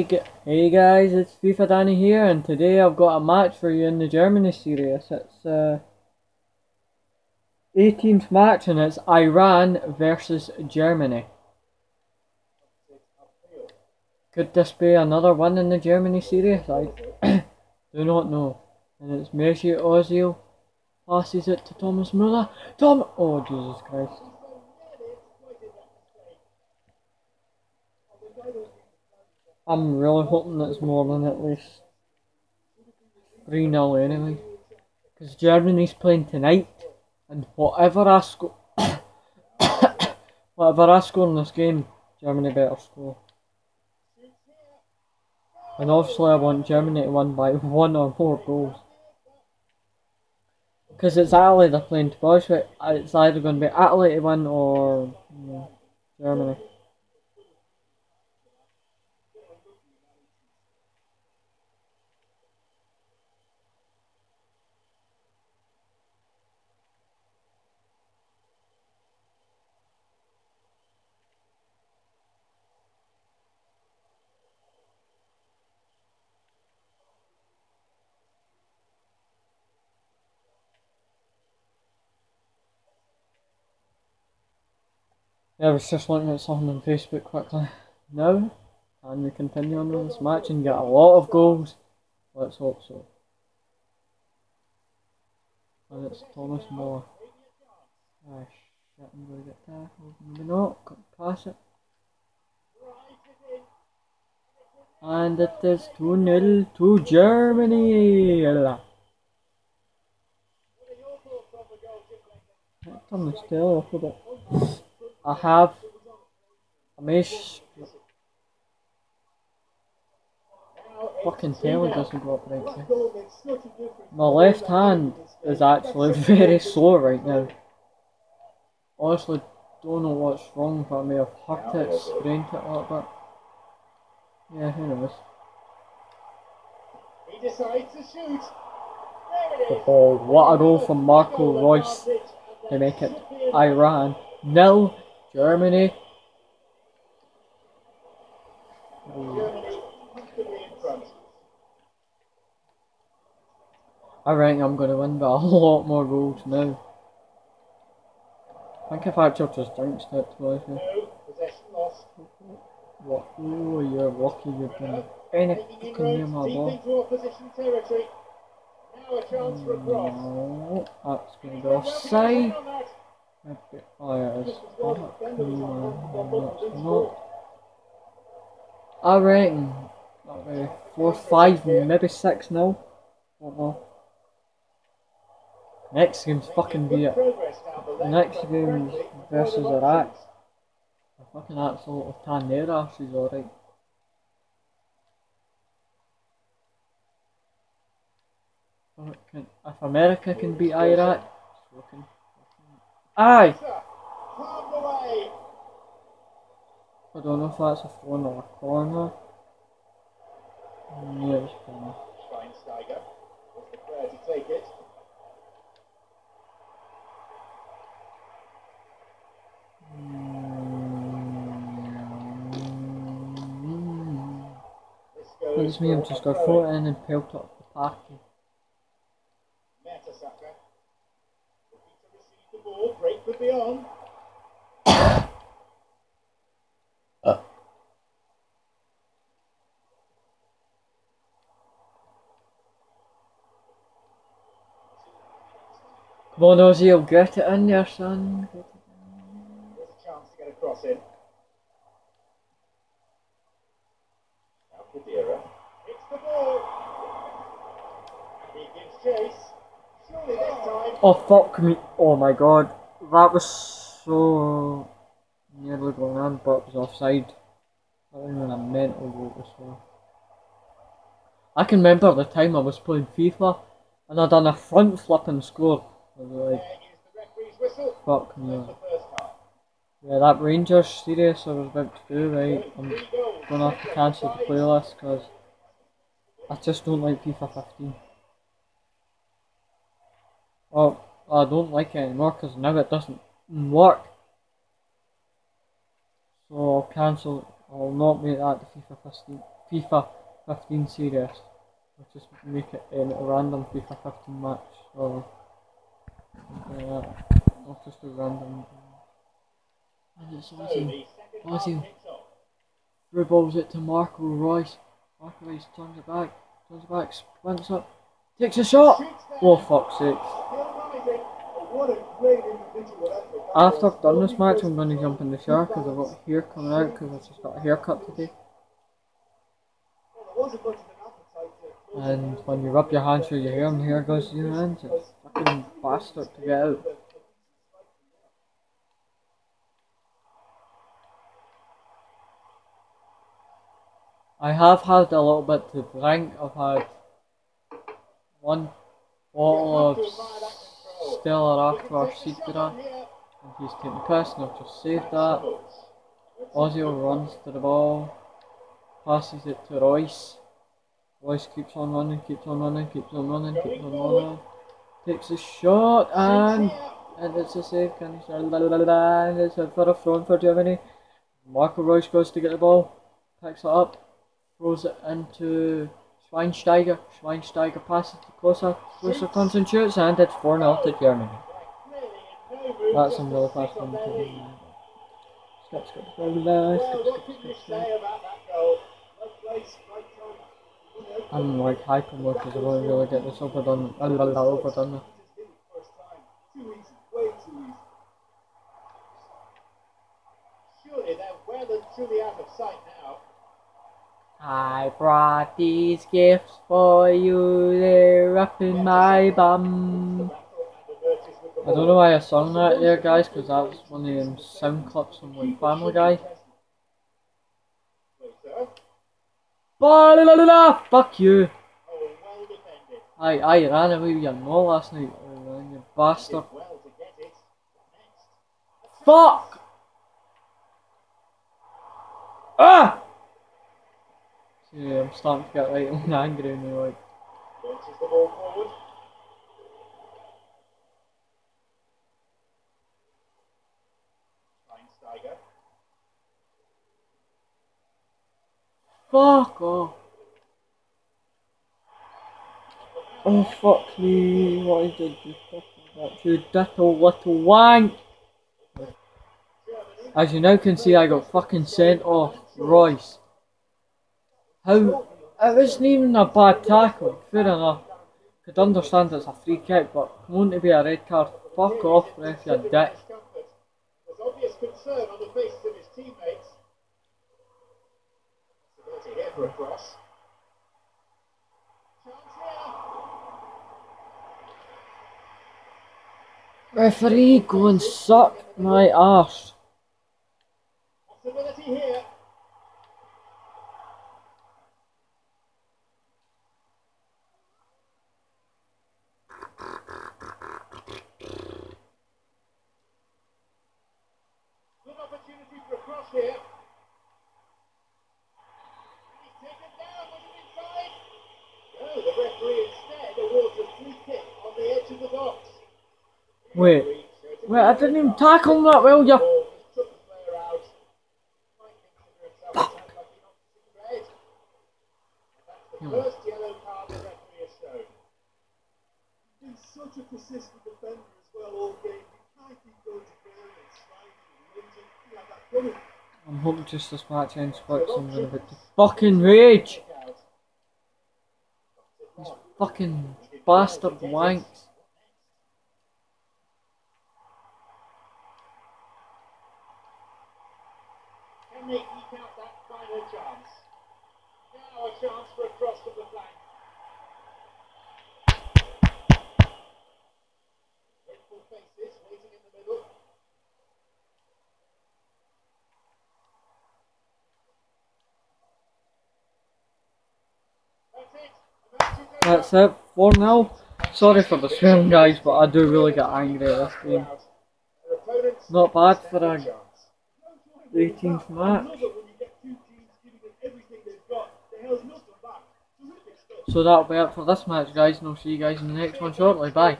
Hey guys, it's FIFA Danny here, and today I've got a match for you in the Germany series. It's uh, 18th match, and it's Iran versus Germany. Could this be another one in the Germany series? I do not know. And it's Mesut Ozil passes it to Thomas Muller. Tom, oh Jesus Christ! I'm really hoping it's more than at least 3 0 anyway. Because Germany's playing tonight, and whatever I score, whatever I score in this game, Germany better score. And obviously, I want Germany to win by one or more goals. Because it's Italy they're playing to boys. Uh, it's either going to be Italy to win or you know, Germany. Yeah, I was just looking at something on Facebook quickly. Now, can we continue on this match and get a lot of goals? Let's hope so. And it's Thomas Muller. Ah, shit, I'm going to get tackled. Maybe not, got pass it. And it is 2 0 to Germany. Turn the tail off a bit. I have a. Fucking tail doesn't go up right here. My left hand is actually very slow right now. Honestly, don't know what's wrong, but I may have hurt it, sprained it a little bit. Yeah, who knows. He decides to shoot. Oh, what a goal from Marco Reus to make it Iran nil Germany. I reckon I'm going to win by a lot more goals now. I think if I just jinxed it, to be honest with. What? Oh, you're lucky you've been any fucking near my ball. No, that's going to be offside. Oh yeah, it's not. I reckon maybe four, five, maybe six now. Don't know. Next game's fucking be it. Next game's versus Iraq. A fucking absolute Tanera, she's alright. If America can beat Iraq, so can Aye! I don't know if that's a phone or a corner. Mm, yeah, it's corner. Schweinsteiger was the player to take it. Mm. It's me, I'm just got foot in and pelt up the parking. Mertesacker. Looking to receive the ball. On. Come on, Ozzy, get it in there, son. It. There's a chance to get across in. Now Khedira. Hits the ball. He gives chase. Surely this time. Oh fuck me! Oh my god, that was so nearly going on, but it was offside. That was even a mental goal as well. I can remember the time I was playing FIFA and I done a front flip and scored. I was like, fuck me. Yeah, that Rangers series I was about to do, right? I'm gonna have to cancel the playlist because I just don't like FIFA 15. Well, I don't like it anymore because now it doesn't work. So I'll cancel. I'll not make that the FIFA 15. FIFA 15 series. I'll just make it in a random FIFA 15 match. Or something uh, like that. I'll just do random. And it's So awesome. Awesome. Through balls it to Marco Reus. Marco Reus turns it back, turns it back, sprints up, takes a shot. Oh fuck's sake. After. I've done this match, I'm going to jump in the shower because I've got hair coming out because I've just got a haircut today. Well, there wasn't much of an appetite to close And when you rub your hands through your hair and the hair goes to your hands, it's fucking bastard to get out. I have had a little bit to drink. I've had one bottle of Stella Artois Cidre, and he's taking piss, and I've just saved that. Ozil runs to the ball, passes it to Reus. Reus keeps on running, keeps on running, keeps on running, keeps on running. Takes a shot and and it's a save. Can he? And it's a a throw for Germany. Marco Reus goes to get the ball, picks it up, throws it into Schweinsteiger. Schweinsteiger passes to Klose. Klose comes and it's 4 0 to Germany. That's some really fast one. Skip, skip, skip, skip, Well, skip, skip, skip, skip. I'm like hyper mode because I want to really get this overdone, overdone. with. just did it first time. Too easy, way too easy. Surely they're well and truly out of sight now. Brought these gifts for you, they're up in my bum. I don't know why I sung that there, guys, because that was one of them sound clips from like Family Guy. Ba-la-la-la-la, Fuck you! Oh, well defended. I I ran away with your mole last night, oh, you bastard. Fuck! Ah! See, I'm starting to get right angry now, like. Launches the ball forward. Schweinsteiger. Fuck off. Oh fuck me, what did you fucking you little wank? As you now can see I got fucking sent off Reus. How it wasn't even a bad tackle, fair enough. Could understand it's a free kick, but come on to be a red card. Fuck off, ref, you dick. The. Referee, go and suck my arse. Possibility here. Good opportunity for a cross here. He's taken down, was it the referee instead a free kick on the edge of the box. Wait, wait, I didn't even tackle that well, you. Ball just took the player out. Might consider himself as had like he not seen red. That's the first yellow card the referee has shown. been such a persistent defender as well all game. You can't keep going to goal and sliding and lunging. You have that coming. I'm hoping just this match ends quick so I'm gonna get to fucking rage. These fucking bastard wanks. Can they eke out that final chance? Now a chance for a cross from the flank. Wakeful faces waiting in the middle. That's it. The match is over. That's it, 4 0. Sorry for the swearing, guys, but I do really get angry at this game. Not bad for a chance. 18th match. So that'll be it for this match, guys, and I'll see you guys in the next one shortly. Bye.